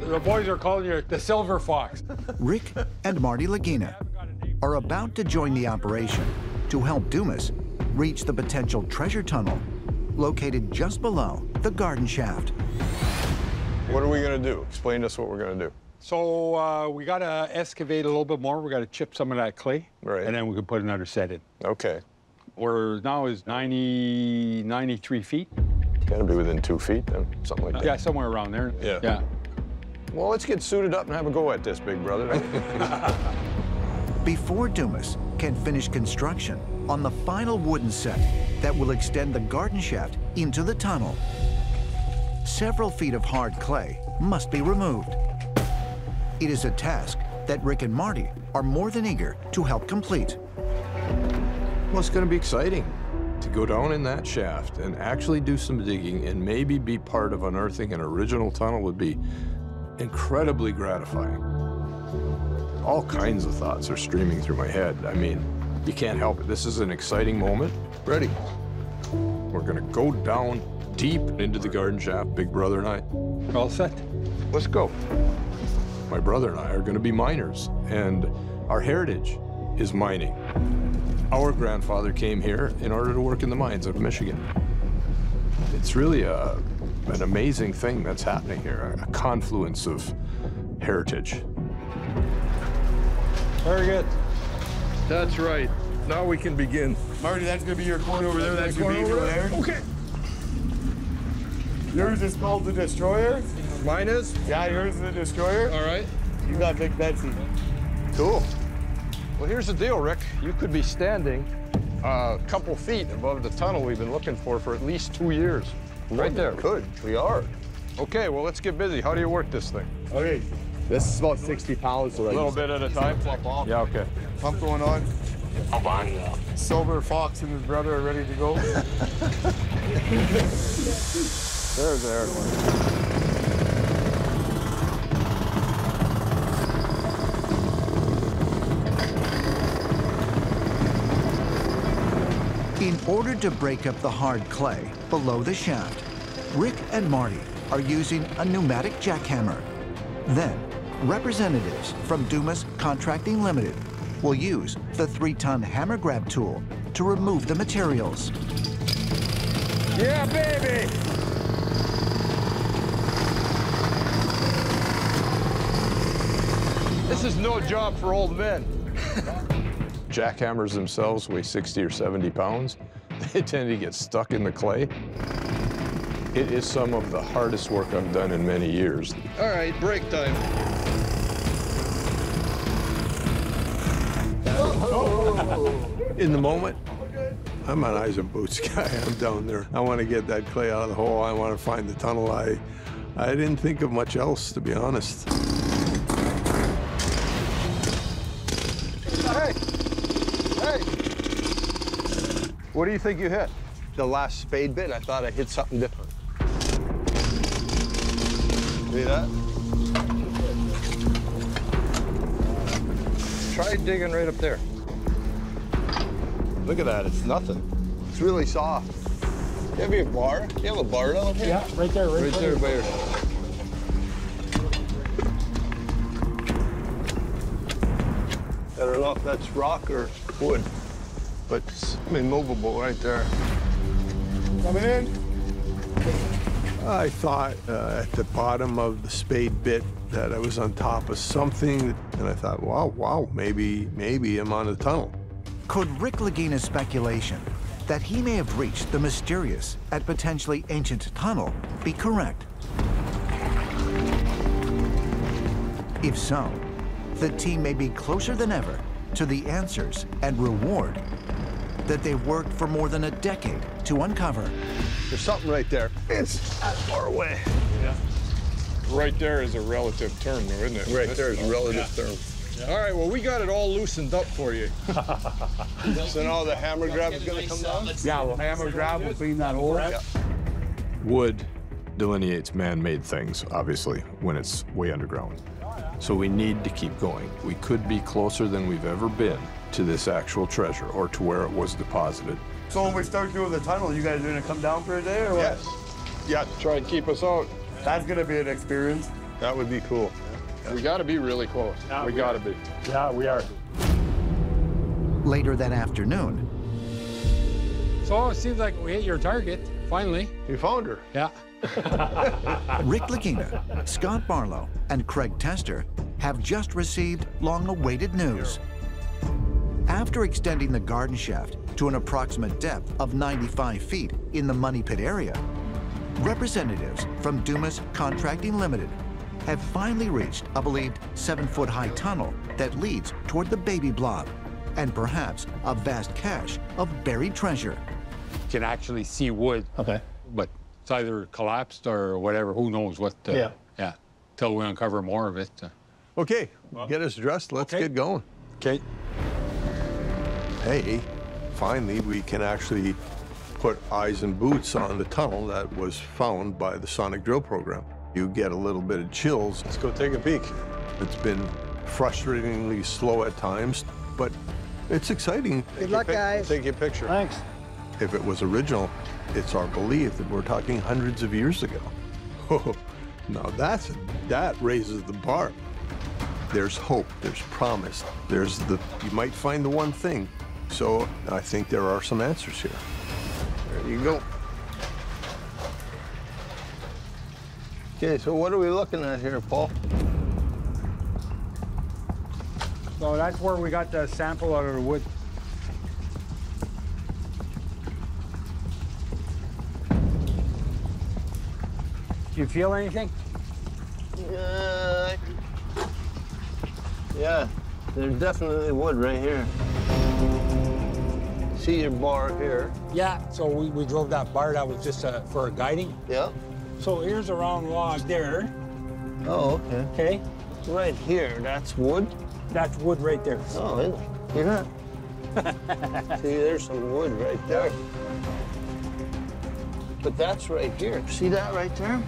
The boys are calling you the Silver Fox. Rick and Marty Lagina are about to join the operation to help Dumas reach the potential treasure tunnel located just below the garden shaft. What are we going to do? Explain to us what we're going to do. So uh, we got to excavate a little bit more. We got to chip some of that clay, Right. and then we can put another set in. Okay. We're now is 90, 93 feet. Got to be within two feet, then, something like that. Yeah, somewhere around there. Yeah. Yeah. Well, let's get suited up and have a go at this, big brother. Before Dumas can finish construction on the final wooden set that will extend the garden shaft into the tunnel, several feet of hard clay must be removed. It is a task that Rick and Marty are more than eager to help complete. well, it's going to be exciting to go down in that shaft and actually do some digging and maybe be part of unearthing an original tunnel would be incredibly gratifying. All kinds of thoughts are streaming through my head. I mean, you can't help it. This is an exciting moment. Ready? We're going to go down deep into the garden shaft, Big Brother and I. All set. Let's go. My brother and I are going to be miners, and our heritage is mining. Our grandfather came here in order to work in the mines of Michigan. It's really a, an amazing thing that's happening here, a confluence of heritage. Very good. That's right. Now we can begin. Marty, that's gonna be your corner over there. That's your corner beaver over there. there? Okay. Yours is called the Destroyer. Mine is? Yeah, yours is the Destroyer. All right. You got Big Betsy. Cool. Well, here's the deal, Rick. You could be standing uh, a couple feet above the tunnel we've been looking for for at least two years. Right there. Good. We are. Okay, well, let's get busy. How do you work this thing? Okay. This is about 60 pounds. So A little bit at a time? Yeah, okay. Pump going on. Silver Fox and his brother are ready to go. There's there. Order to break up the hard clay below the shaft, Rick and Marty are using a pneumatic jackhammer. Then, representatives from Dumas Contracting Limited will use the three-ton hammer grab tool to remove the materials. Yeah, baby! This is no job for old men. Jackhammers themselves weigh 60 or 70 pounds. They tend to get stuck in the clay. It is some of the hardest work I've done in many years. All right, break time. In the moment, I'm an eyes and boots guy. I'm down there. I want to get that clay out of the hole. I want to find the tunnel. I, I didn't think of much else, to be honest. Hey, hey. What do you think you hit? the last spade bit, I thought I hit something different. See that? Try digging right up there. Look at that, it's nothing. It's really soft. You have your bar? You have a bar down here? Yeah, right there, right, Right there, Bayer. I don't know if that's rock or wood, but it's immovable right there. Coming in. I thought uh, at the bottom of the spade bit that I was on top of something, and I thought, wow, wow, maybe, maybe I'm on a tunnel. Could Rick Lagina's speculation that he may have reached the mysterious and potentially ancient tunnel be correct? If so, the team may be closer than ever to the answers and reward that they've worked for more than a decade to uncover. There's something right there. It's that far away. Yeah. Right there is a relative term, though, isn't it? Right there is a relative term. All right, well, we got it all loosened up for you. So now the hammer grab is gonna come down? Yeah, we'll hammer grab. We'll clean that hole. Wood delineates man-made things, obviously, when it's way underground. So we need to keep going. We could be closer than we've ever been to this actual treasure or to where it was deposited. So when we start doing the tunnel, you guys are gonna come down for a day or what? Yes. Yeah, try and keep us out. That's gonna be an experience. That would be cool. We got to be really close. Yeah, we got to be. Yeah, we are. Later that afternoon, So it seems like we hit your target, finally. You found her. Yeah. Rick Lagina, Scott Barlow, and Craig Tester have just received long-awaited news. After extending the garden shaft to an approximate depth of 95 feet in the Money Pit area, representatives from Dumas Contracting Limited have finally reached a believed seven-foot-high tunnel that leads toward the baby blob and perhaps a vast cache of buried treasure. You Can actually see wood. Okay. But it's either collapsed or whatever. Who knows what? Uh, Yeah. Yeah. Till we uncover more of it. uh. Okay, get us dressed. Let's Okay. get going. Okay. Hey, finally, we can actually put eyes and boots on the tunnel that was found by the sonic drill program. You get a little bit of chills. Let's go take a peek. It's been frustratingly slow at times, but it's exciting. Good luck, guys. Take your picture. Thanks. If it was original, it's our belief that we're talking hundreds of years ago. Oh, now that's that raises the bar. There's hope, there's promise, there's the you might find the one thing. So I think there are some answers here. There you go. Okay, so what are we looking at here, Paul? So that's where we got the sample out of the wood. Do you feel anything? Yeah. Yeah, there's definitely wood right here. See your bar here. Yeah. So we, we drove that bar. That was just uh, for guiding. Yeah. So here's a round log there. Oh, okay. Okay. Right here, that's wood. That's wood right there. Oh, it? Yeah. See, there's some wood right there. But that's right here. See that right there?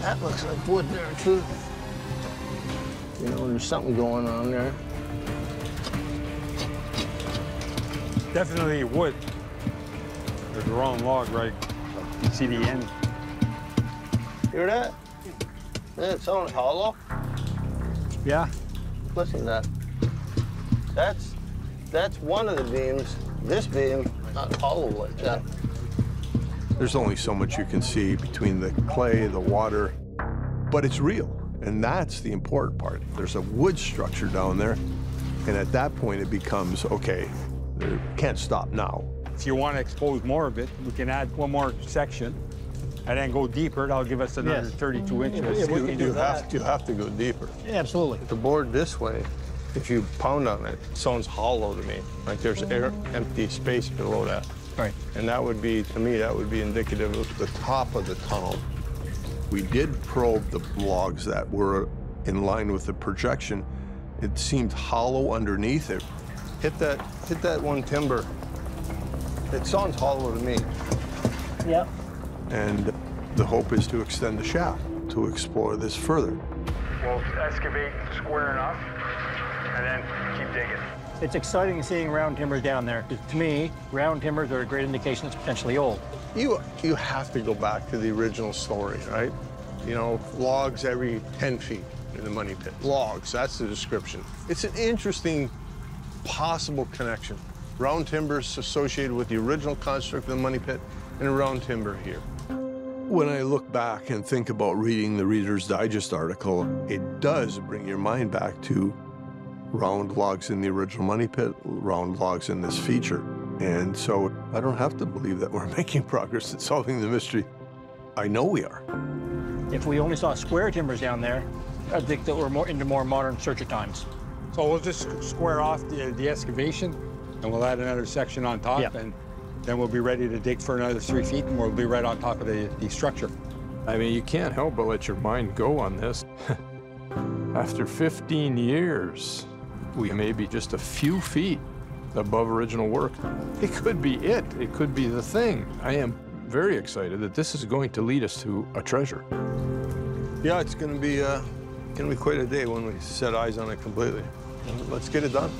That looks like wood there, too. You know, there's something going on there. Definitely wood. There's a round log right. You see the end. Hear that? Yeah, it sounds hollow. Yeah. Listen to that. That's that's one of the beams. This beam, not hollow like that. There's only so much you can see between the clay, the water, but it's real. And that's the important part. There's a wood structure down there. And at that point, it becomes okay, there, can't stop now. If you want to expose more of it, we can add one more section and then go deeper. That'll give us another Yes. 32 inches. If we can do that. you have to go deeper. Yeah, Absolutely. The board this way, if you pound on it, it sounds hollow to me. Like there's air, empty space below that. Right. And that would be, to me, that would be indicative of the top of the tunnel. We did probe the logs that were in line with the projection. It seemed hollow underneath it. Hit that, hit that one timber. It sounds hollow to me. Yep. And the hope is to extend the shaft to explore this further. We'll excavate square enough and then keep digging. It's exciting seeing round timbers down there. to me, round timbers are a great indication it's potentially old. You you have to go back to the original story, right? You know, logs every 10 feet in the money pit. Logs, that's the description. It's an interesting possible connection. Round timbers associated with the original construct of the money pit and a round timber here. When I look back and think about reading the Reader's Digest article, it does bring your mind back to round logs in the original money pit, round logs in this feature. And so I don't have to believe that we're making progress at solving the mystery. I know we are. If we only saw square timbers down there, I think that we're more into more modern searcher times. So we'll just square off the, the excavation and we'll add another section on top Yep. and then we'll be ready to dig for another three feet and we'll be right on top of the, the structure. I mean, you can't help but let your mind go on this. After 15 years, we may be just a few feet above original work. It could be it. It could be the thing. I am very excited that this is going to lead us to a treasure. Yeah, it's going to be uh, going to be quite a day when we set eyes on it completely. Let's get it done.